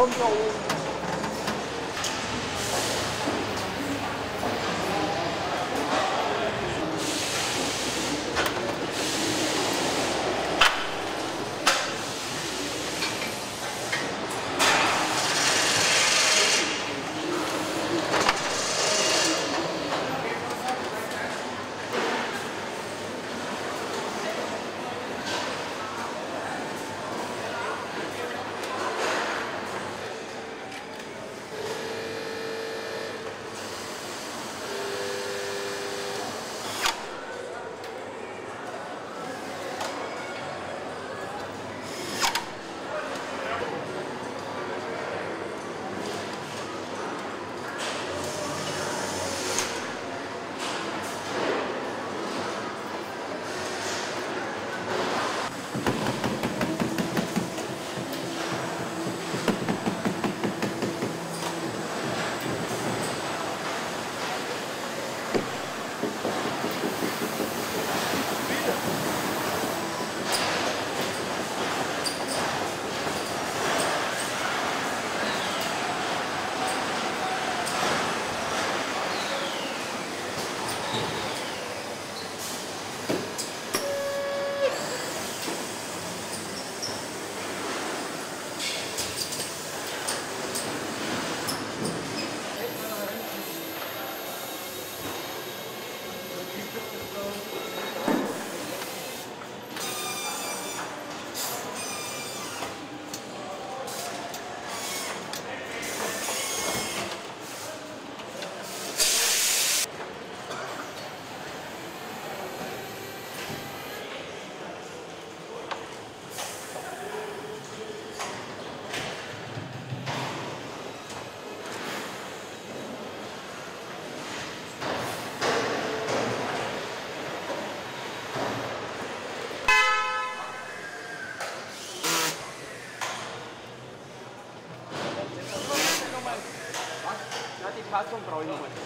kommt da hoy.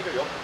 一个油